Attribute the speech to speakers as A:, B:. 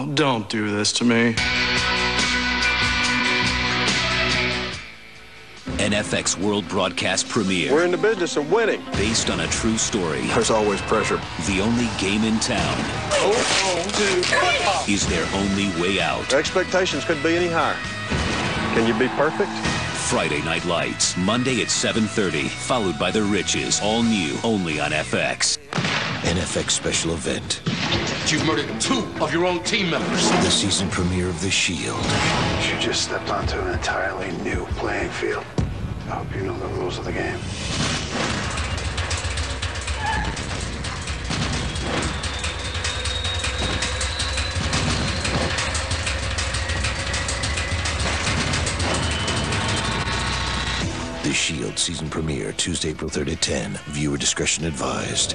A: Oh, don't do this to me.
B: An FX World Broadcast Premiere.
C: We're in the business of winning.
B: Based on a true story.
C: There's always pressure.
B: The only game in town.
A: Oh, oh
B: Is their only way out.
C: Expectations could be any higher. Can you be perfect?
B: Friday Night Lights, Monday at 7.30, followed by The Riches, all new, only on FX.
D: An FX special event.
E: You've murdered two of your own team members.
D: The season premiere of The Shield.
F: You just stepped onto an entirely new playing field. I hope you know the rules of the game.
D: The Shield season premiere Tuesday, April 3rd at 10. Viewer discretion advised.